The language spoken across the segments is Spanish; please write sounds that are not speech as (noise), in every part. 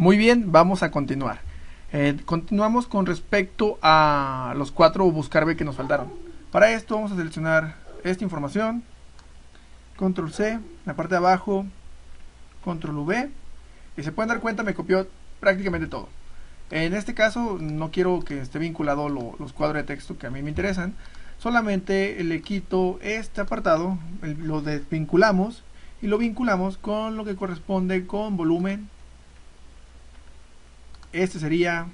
Muy bien, vamos a continuar. Eh, continuamos con respecto a los cuatro buscar B que nos faltaron. Para esto vamos a seleccionar esta información, control C, la parte de abajo, control V, y se pueden dar cuenta me copió prácticamente todo. En este caso no quiero que esté vinculado los cuadros de texto que a mí me interesan, solamente le quito este apartado, lo desvinculamos y lo vinculamos con lo que corresponde con volumen. Este sería,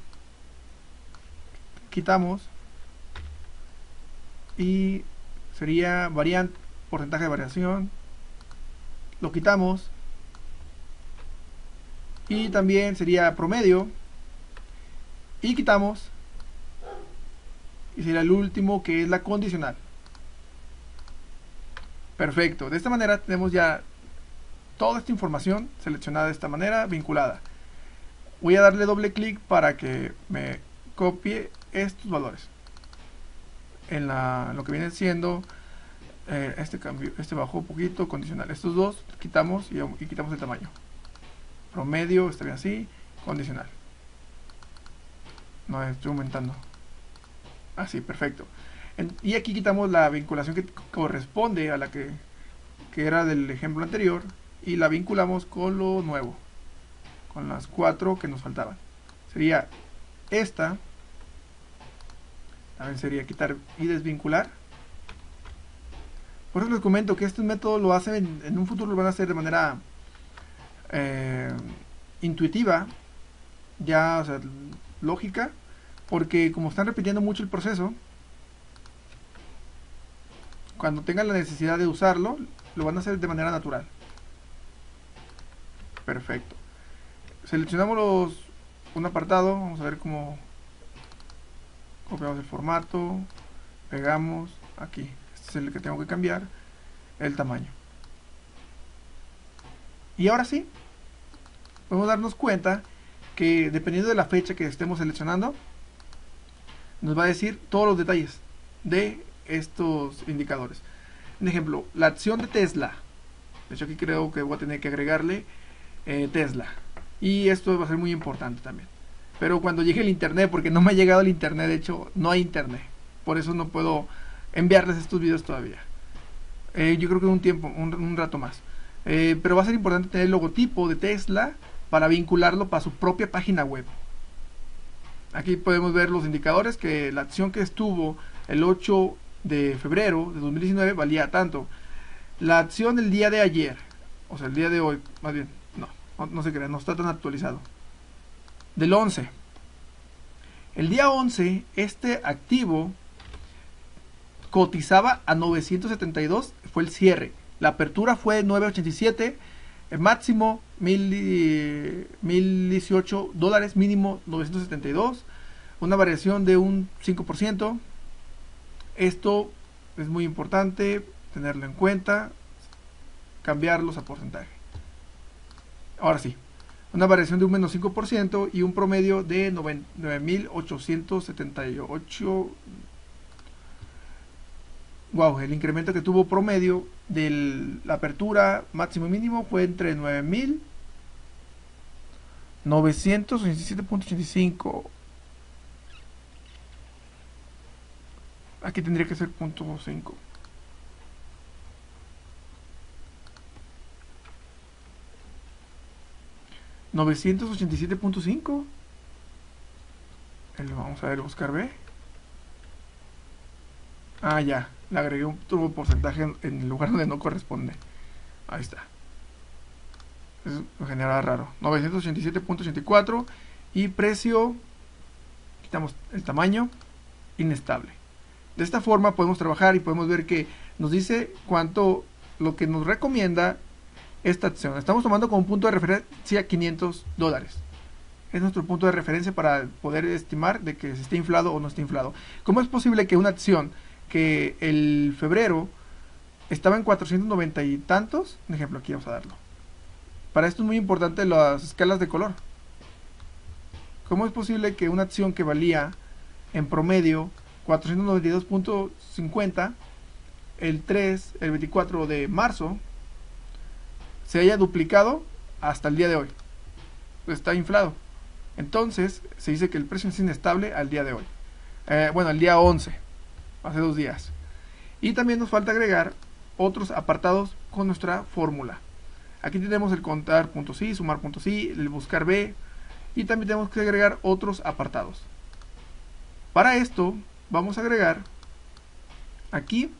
quitamos y sería variante, porcentaje de variación, lo quitamos y también sería promedio y quitamos y sería el último que es la condicional. Perfecto de esta manera tenemos ya toda esta información seleccionada de esta manera vinculada voy a darle doble clic para que me copie estos valores. En la, lo que viene siendo eh, este cambio este bajó un poquito condicional. Estos dos quitamos y, y quitamos el tamaño. Promedio estaría así condicional. No estoy aumentando. Así perfecto. Y aquí quitamos la vinculación que corresponde a la que, que era del ejemplo anterior y la vinculamos con lo nuevo con las cuatro que nos faltaban sería esta también sería quitar y desvincular por eso les comento que este método lo hacen en, un futuro lo van a hacer de manera eh, intuitiva ya o sea, lógica, porque como están repitiendo mucho el proceso, cuando tengan la necesidad de usarlo, lo van a hacer de manera natural. Perfecto. Seleccionamos un apartado, vamos a ver cómo copiamos el formato, pegamos aquí, este es el que tengo que cambiar, el tamaño. Y ahora sí, podemos darnos cuenta que dependiendo de la fecha que estemos seleccionando, nos va a decir todos los detalles de estos indicadores. Un ejemplo, la acción de Tesla. De hecho, aquí creo que voy a tener que agregarle eh, Tesla. Y esto va a ser muy importante también. Pero cuando llegue el internet, porque no me ha llegado el internet, de hecho, no hay internet. Por eso no puedo enviarles estos videos todavía. Eh, yo creo que un tiempo, un, rato más. Eh, pero va a ser importante tener el logotipo de Tesla para vincularlo para su propia página web. Aquí podemos ver los indicadores que la acción que estuvo el 8 de febrero de 2019 valía tanto. La acción del día de ayer, o sea, el día de hoy, más bien, no, se crea, no está tan actualizado. Del 11. El día 11, este activo cotizaba a 972, fue el cierre. La apertura fue 987 el máximo 1018 dólares, mínimo 972. Una variación de un 5%. Esto es muy importante tenerlo en cuenta. Cambiarlos a porcentaje. Ahora sí. Una variación de un menos 5% y un promedio de 9.878 wow, el incremento que tuvo promedio de la apertura máximo y mínimo fue entre 9000 917.85 aquí tendría que ser punto 5 987.5 vamos a ver buscar B ah ya le agregué un turbo porcentaje en, el lugar (laughs) donde no corresponde. Ahí está. Eso me genera raro. 987.84 y precio, quitamos el tamaño, inestable. De esta forma podemos trabajar y podemos ver que nos dice cuánto lo que nos recomienda esta acción. Estamos tomando como punto de referencia 500 dólares. Es nuestro punto de referencia para poder estimar de que se esté inflado o no esté inflado. ¿Cómo es posible que una acción que el febrero estaba en 490 y tantos. Un ejemplo, aquí vamos a darlo. Para esto es muy importante las escalas de color. ¿Cómo es posible que una acción que valía en promedio 492.50 el 3, el 24 de marzo se haya duplicado hasta el día de hoy? está inflado. Entonces, se dice que el precio es inestable al día de hoy. Eh, bueno, el día 11, hace dos días. Y también nos falta agregar otros apartados con nuestra fórmula. Aquí tenemos el contar punto sí, sumar punto sí, el buscar B y también tenemos que agregar otros apartados. Para esto vamos a agregar aquí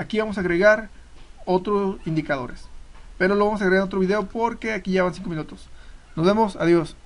aquí vamos a agregar otros indicadores. Pero lo vamos a agregar en otro video porque aquí ya van 5 minutos. Nos vemos, adiós.